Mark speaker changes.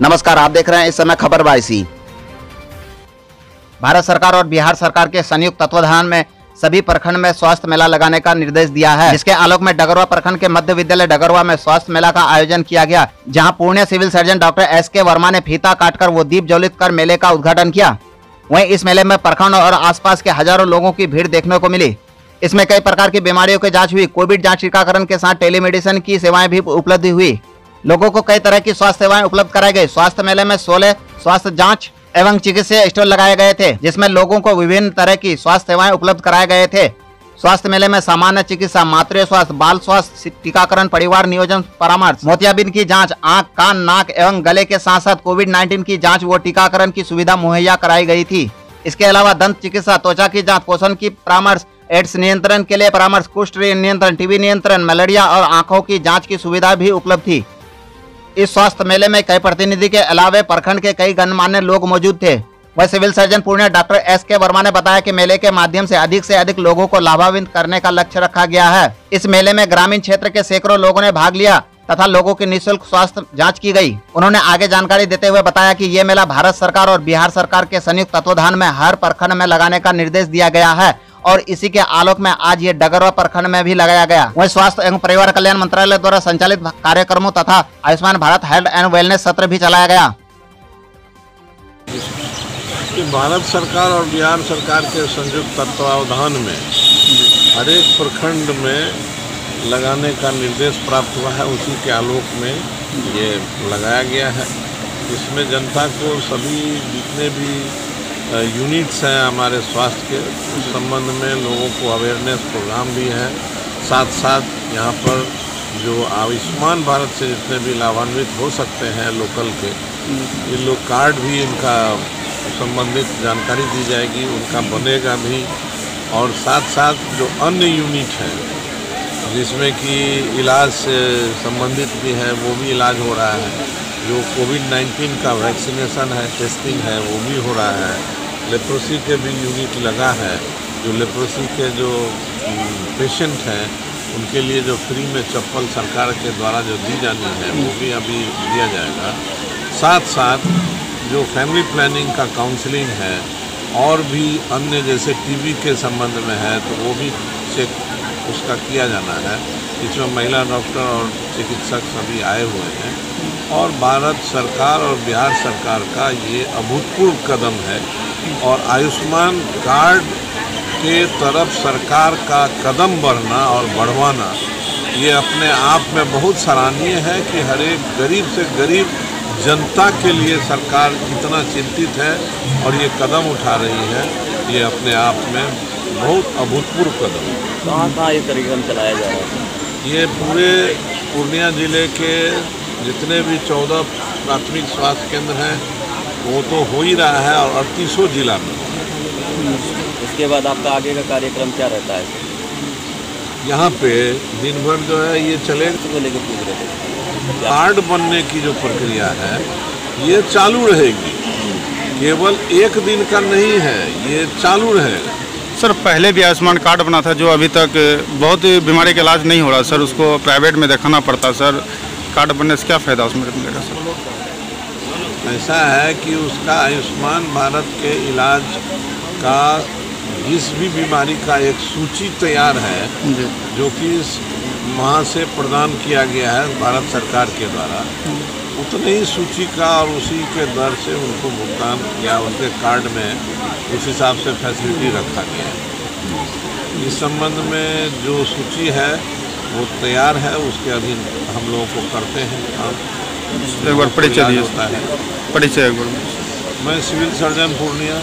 Speaker 1: नमस्कार, आप देख रहे हैं इस समय खबर बाईसी। भारत सरकार और बिहार सरकार के संयुक्त तत्वाधान में सभी प्रखंड में स्वास्थ्य मेला लगाने का निर्देश दिया है। जिसके आलोक में डगरवा प्रखंड के मध्य विद्यालय डगरवा में स्वास्थ्य मेला का आयोजन किया गया, जहाँ Purnia civil surgeon doctor S K Verma ने फीता काटकर वो दीप ज्वलित कर मेले का उद्घाटन किया। वहीं इस मेले में प्रखंड और आसपास के हज़ारों लोगों की भीड़ देखने को मिली। इसमें कई प्रकार की बीमारियों की जाँच हुई। कोविड जाँच टीकाकरण के साथ टेलीमेडिसिन की सेवाएँ भी उपलब्ध हुई। लोगों को कई तरह की स्वास्थ्य सेवाएँ उपलब्ध कराई गई। स्वास्थ्य मेले में सोलह स्वास्थ्य जाँच एवं चिकित्सा स्टॉल लगाए गए थे, जिसमें लोगों को विभिन्न तरह की स्वास्थ्य सेवाएँ उपलब्ध कराए गए थे। स्वास्थ्य मेले में सामान्य चिकित्सा, मातृ स्वास्थ्य, बाल स्वास्थ्य, टीकाकरण, परिवार नियोजन, परामर्श, मोतियाबिंद की जाँच, आँख, कान, नाक एवं गले के साथ साथ कोविड 19 की जाँच व टीकाकरण की सुविधा मुहैया कराई गई थी। इसके अलावा दंत चिकित्सा, त्वचा की जाँच, पोषण की परामर्श, एड्स नियंत्रण के लिए परामर्श, कुष्ठ नियंत्रण, टीबी नियंत्रण, मलेरिया और आँखों की जाँच की सुविधा भी उपलब्ध थी। इस स्वास्थ्य मेले में कई प्रतिनिधि के अलावे प्रखंड के कई गणमान्य लोग मौजूद थे। वह civil surgeon Purnia doctor S K Verma ने बताया कि मेले के माध्यम से अधिक से अधिक लोगों को लाभान्वित करने का लक्ष्य रखा गया है। इस मेले में ग्रामीण क्षेत्र के सैकड़ों लोगों ने भाग लिया तथा लोगों की निःशुल्क स्वास्थ्य जाँच की गई। उन्होंने आगे जानकारी देते हुए बताया कि ये मेला भारत सरकार और बिहार सरकार के संयुक्त तत्वाधान में हर प्रखंड में लगाने का निर्देश दिया गया है। और इसी के आलोक में आज ये डगरवा प्रखंड में भी लगाया गया। वही स्वास्थ्य एवं परिवार कल्याण मंत्रालय द्वारा संचालित कार्यक्रमों तथा Ayushman Bharat health and wellness सत्र भी चलाया गया।
Speaker 2: भारत सरकार और बिहार सरकार के संयुक्त तत्वावधान में हर एक प्रखंड में लगाने का निर्देश प्राप्त हुआ है, उसी के आलोक में ये लगाया गया है। इसमें जनता को सभी जितने भी यूनिट्स हैं हमारे स्वास्थ्य के। संबंध में लोगों को अवेयरनेस प्रोग्राम भी है। साथ साथ यहाँ पर जो आयुष्मान भारत से जितने भी लाभान्वित हो सकते हैं लोकल के, ये लोग कार्ड भी इनका संबंधित जानकारी दी जाएगी, उनका बनेगा भी। और साथ साथ जो अन्य यूनिट है, जिसमें कि इलाज से संबंधित भी है, वो भी इलाज हो रहा है। जो कोविड 19 का वैक्सीनेशन है टेस्टिंग है, वो भी हो रहा है। लेप्रोसी के भी यूनिट लगा है, जो लेप्रोसी के जो पेशेंट हैं, उनके लिए जो फ्री में चप्पल सरकार के द्वारा जो दी जानी है, वो भी अभी दिया जाएगा। साथ साथ, जो फैमिली प्लानिंग का काउंसलिंग है, और भी अन्य जैसे टीबी के संबंध में है तो वो भी चेक उसका किया जाना है। इसमें महिला डॉक्टर और चिकित्सक सभी आए हुए हैं, और भारत सरकार और बिहार सरकार का ये अभूतपूर्व कदम है और आयुष्मान कार्ड के तरफ़ सरकार का कदम बढ़ना और बढ़वाना ये अपने आप में बहुत सराहनीय है कि हर एक गरीब से गरीब जनता के लिए सरकार इतना चिंतित है और ये कदम उठा रही है। ये अपने आप में बहुत अभूतपूर्व कदम
Speaker 3: कहाँ कहाँ ये कार्यक्रम चलाया जा रहा है?
Speaker 2: ये पूरे पूर्णिया ज़िले के जितने भी चौदह प्राथमिक स्वास्थ्य केंद्र हैं वो तो हो ही रहा है और अड़तीसों जिला में।
Speaker 3: इसके बाद आपका आगे का कार्यक्रम क्या रहता है?
Speaker 2: यहाँ पे दिन भर जो है ये चले। कार्ड बनने की जो प्रक्रिया है ये चालू रहेगी। केवल एक दिन का नहीं है ये चालू रहेगा
Speaker 4: सर पहले भी आयुष्मान कार्ड बना था जो अभी तक बहुत बीमारी का इलाज नहीं हो रहा। सर उसको प्राइवेट में दिखाना पड़ता। सर कार्ड बनने से क्या फ़ायदा उसमें मिलेगा सर?
Speaker 2: ऐसा है कि उसका आयुष्मान भारत के इलाज का जिस भी बीमारी का एक सूची तैयार है
Speaker 4: जो।
Speaker 2: कि वहाँ से प्रदान किया गया है भारत सरकार के द्वारा। उतनी ही सूची का और उसी के दर से उनको भुगतान या उनके कार्ड में उस हिसाब से फैसिलिटी रखा गया है। इस संबंध में जो सूची है वो तैयार है उसके अधीन हम लोगों को करते हैं काम।
Speaker 4: एक बार परिचय दिए परिचय एक बार।
Speaker 2: मैं सिविल सर्जन पूर्णिया।